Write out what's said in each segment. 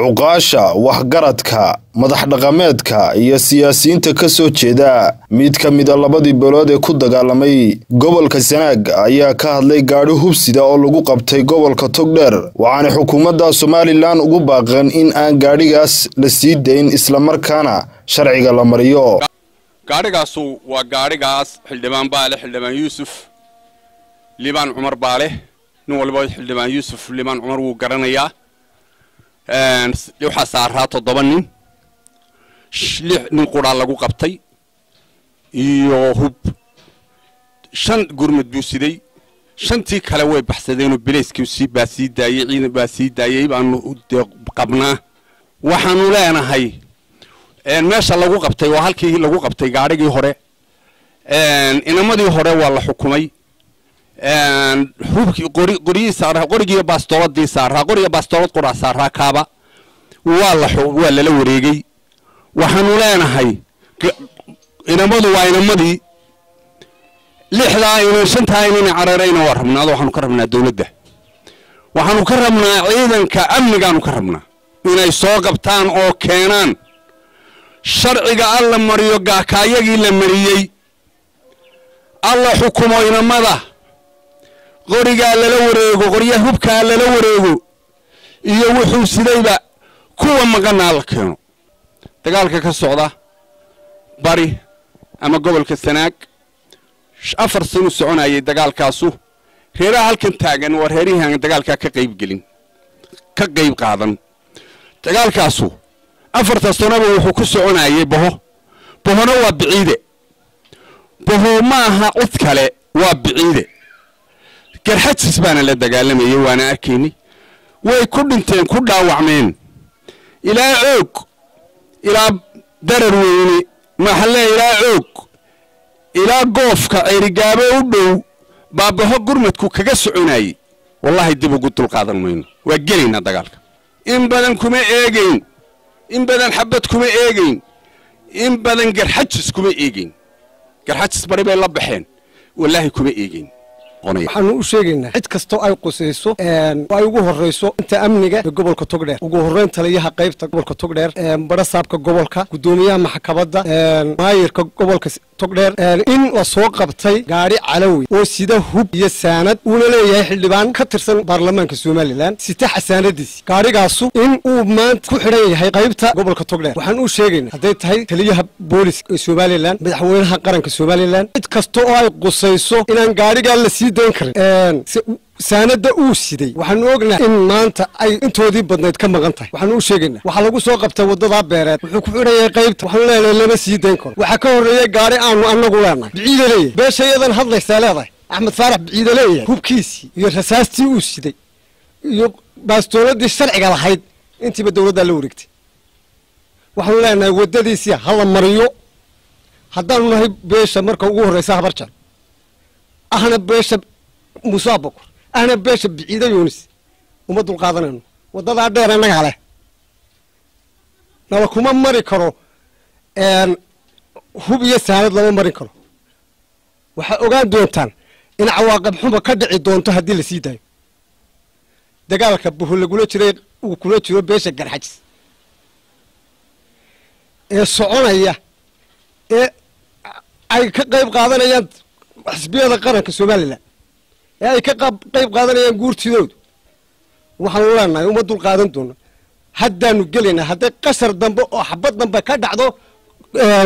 cuqaasha waxgaradka madax dhaqameedka iyo siyaasiyiinta ka soo jeeda mid ka mida labadii beelood ee ku dagaalamay gobolka sanaag ayaa ka hadlay gaadhi hubsida oo lagu qabtay gobolka togdheer. Waxaana xukuumadda somalilan ugu baaqeen in aan gaadhigaas la sii dayn islamarkaana sharciga la mariyo. Gaadhigaasu waa gaadhigaas xildhibaan baale xildhibaan yuusuf liibaan cumar baale. Nin walba xildhibaan yuusuf liibaan cumar wuu garanayaa waxaa saaraa toddoba nin. Lix nin quraa lagu qabtay. Iyo hub. Shan gurmud buu siday. Shantii kale way baxsadeenoo bilayskii baa sii daayey ciidan baa sii daayey baanu qabnaa. Waxaanu leenahay meesha lagu qabtay waa halkii lagu qabtay gaadhigii hore. Inamadii hore waa la xukumay hubkii qoriyii saaraa waa la waa lala wareegay. Waxaanu leenahay inamadu waa inamadii. Lixdaa inan shantaa inana cararayna waa rabnaa ado waxaanu ka rabnaa dawladda waxaanu ka rabnaa ciidanka amnigaanu ka rabnaa. Inay soo qabtaan oo keenaan. Sharciga alla mariyo gaakaayagii la mariyey. Alla xukumo inamada qorigaa lala wareego qorya hubkaa lala wareego iyo wuxuu sidayba kuwa maqanaa la keeno. Dagaalka ka socda bari ama gobolka sanaag afar sanu soconayay dagaalkaasu. Reeraha halkan taagan waa reerihii aan dagaalkaa ka qaybgelin ka qayb qaadan. Dagaalkaasu afarta sanoba wuxuu ku soconayay boho. Bohona waa biciide. Boho ma aha cid kale waa biciide garxajis baana la dagaalamayay waana arkaynay way ku dhinteen ku dhaawacmeen. Ilaa coog ilaa darar weyne maxalle ilaa coog ilaa goofka ceyrigaabo u dhow baabaho gurmadku kaga soconayey wallaahi dib ugu dulqaadan mayno. Waa gelaynaa dagaalka. In badan kuma eegayn. In badan xabad kuma eegayn. In badan garxajis kuma eegayn. Garxajis bari bay la baxeen. Wallaahi kuma eegayn waxaanu u sheegaynaa cid kastoo ay qusayso ay ugu horrayso inta amniga ee gobolka togdheer. Ugu horrayn taliyaha qaybta gobolka togdheer barasaabka gobolka guddoomiyaha maxkamadda maayirka gobolka togdheer in la soo qabtay gaadhi calawi oo sida hub iyo saanad uuna leeyahay xildhibaan ka tirsan baarlamaanka somalilan sita xasaanadiisi gaadhigaasu in uu maanta ku xidhan yahay qaybta gobolka togdheer. Waxaan u sheegaynaa hadday tahay taliyaha booliska ee somalilan madaxweynaha qaranka somalilan cid kasta oo ay qusayso inaan gaadhigaa la sii dayn karin. Saanada uu siday waxaanu ognahay in maanta ay intoodii badnayd ka maqan tahay. Waxaanu u sheegaynaa. Waxaa lagu soo qabtay wadadaa beereed. Wuxuu ku xidhan yahay qaybta. Waxaanu leenahay lama sii dayn karo. Waxaa ka horreeyey gaadhi aanu anagu leenahay. Biciida leeyahay. Beesha iyadan hadlaysaa leedahay. Axmed faarax biciida leeyahay. Hubkiisii iyo rasaastii uu siday iyo baastooladii sharciga lahayd intiiba dawladdaa la wareegtay. Waxaanu leenahay wadadiisii hala mariyo. Haddaanu nahay beesha marka ugu horreysa habarjan ahna beesha muuse abakor ahna beesha biciida yunis uma dulqaadanayno wadadaa dheer annagaa leh nala kuma mari karo hub iyo saanad lama marin karo waxaa ogaan doontaan in cawaaqib xuma ka dhici doonto haddii la sii daayo dagaalka buhu lagula jiray uu kula jiro beesha garxajis ee soconaya ee ay ka qayb qaadanayaan xisbiyada qaranka somalilan ee ay ka qayb qaadanayaan guurtidoodu. Waxaanu leenahay uma dul qaadan doona haddaanu gelaynaa hadday qashar dambe oo xabad dambe ka dhacdo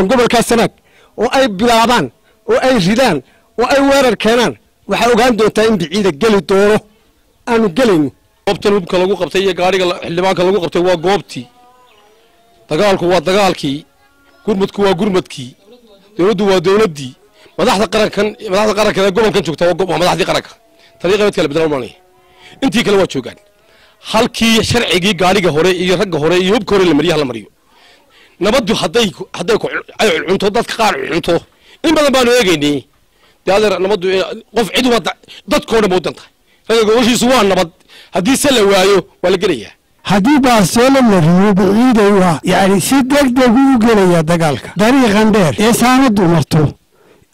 gobolkaa sanaag oo ay bilaabaan oo ay ridaan oo ay weerar keenaan waxaa ogaan doontaa in biciida geli doono. Aanu gelayno goobtan hubka lagu qabtay iyo gaadhiga xildhibaanka lagu qabtay waa goobtii. Dagaalku waa dagaalkii gurmadku waa gurmadkii. Dowladdu waa dowladdii madaxda qarankan madaxda qaranka ee gobolkan joogta waa madaxdii qaranka. Taliya qaybad kale bedel maanaya intii kale waa joogaan. Halkii sharcigii gaadhiga hore iyo ragga hore iyo hubka hore la mariyo hala mariyo. Nabaddu hadday hadday ay cunto dadka qaar cunto. In badan baanu eegaynay dee adeer nabaddu qof cid waa dadkoo dhan tahay ragga goboshiisu waa nabad. Haddii se la waayo waa la gelayaa. Haddii baastoolo la riyo biciiday waa yacni si deg deg uu gelaya dagaalka. Dariiqan dheer ee saanadu marto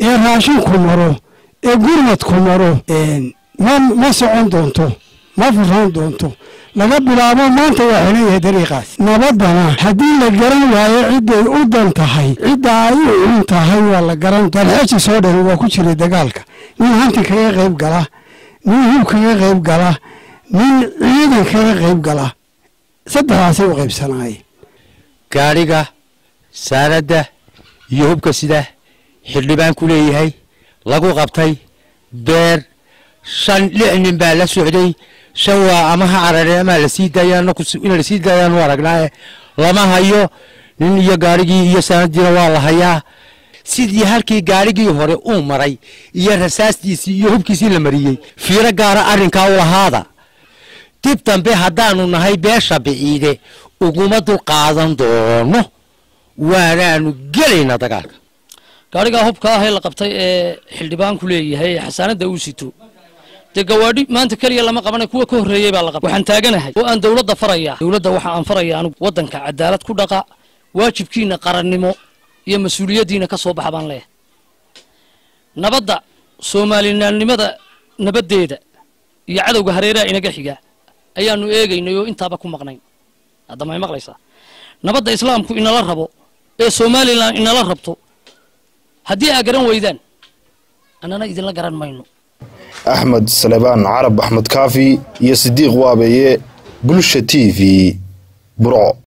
ee raashinku maro ee gurmadku maro ma socon doonto ma furaan doonto. Laga bilaabo maanta waa xelanyahay dariiqaas. Nabaddana haddii la garan waayo cidday u dan tahay cidda ay u cun tahay waa la garan dalxeji soo dhan waa ku jiray dagaalka. Nin hanti kaga qayb gala nin hub kaga qayb gala nin ciidan kaga qayb gala saddexdaasay u qaybsanaayeen. Gaadhiga saaladda iyo hubka sida xildhibaan ku leeyahay lagu qabtay beer shan lix nin baa la socday shan waa ama ha carareen ama la sii daayaan in la sii daayaanu aragnaaye lama hayo nin iyo gaadhigii iyo saanadiina waa la hayaa sidii halkii gaadhigii hore uu maray iyo rasaastiisii iyo hubkiisii la mariyey fiiro gaara arrinkaa u lahaada dib dambe haddaanu nahay beesha biciide uguma dul qaadan doono waanaanu gelaynaa dagaalka gaadhigaa hubka ah ee la qabtay ee xildhibaanku leeyahay ee xasaanadda uu sito dee gawaadhi maanta keliya lama qabanay kuwa ka horreeyey baa la qabtay. Waxaan taaganahay oo aan dowladda faraya dowladda waxa aan faraya anugu waddanka cadaalad ku dhaqa waajibkiina qarannimo iyo mas'uuliyaddiina ka soo baxa baan leeyahay. Nabadda soomaalinaalnimada nabaddeeda iyo cadowga hareeraha inaga xiga ayaanu eegaynay oo intaaba ku maqnayn. Hadda may maqlaysaa? Nabadda islaamku inala rabo ee somalilan inala rabto haddii aa garan weydaan annana idinla garan mayno. Axmed salebaan carab axmed kaafi iyo sidiiq waabeeye bulsha t v burco